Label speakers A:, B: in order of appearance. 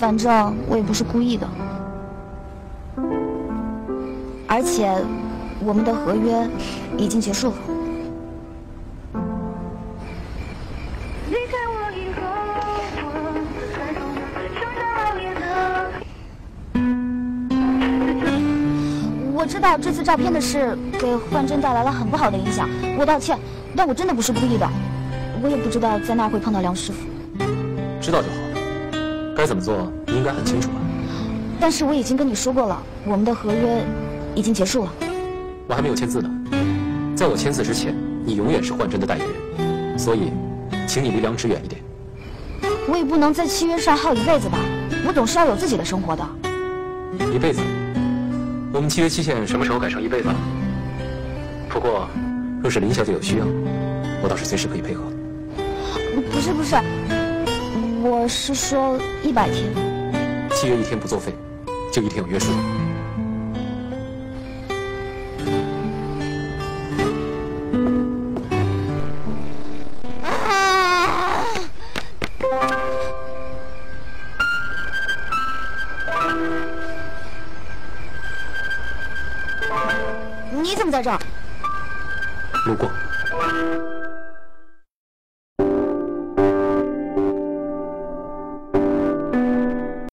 A: 反正我也不是故意的，而且我们的合约已经结束了。我知道这次照片的事给幻真带来了很不好的影响，我道歉，但我真的不是故意的。我也不知道在那会碰到梁师傅，
B: 知道就好。该怎么做，你应该很清楚吧？
A: 但是我已经跟你说过了，我们的合约已经结束了。
B: 我还没有签字呢，在我签字之前，你永远是幻真的代言人，所以，请你离梁芝远一点。
A: 我也不能在契约上耗一辈子吧？我总是要有自己的生活的。
B: 一辈子？我们契约期限什么时候改成一辈子了？不过，若是林小姐有需要，我倒是随时可以配合。
A: 不是不是，我是说一百天。
B: 契约一天不作废，就一天有约束。
A: 你怎么在这儿？
B: 路过。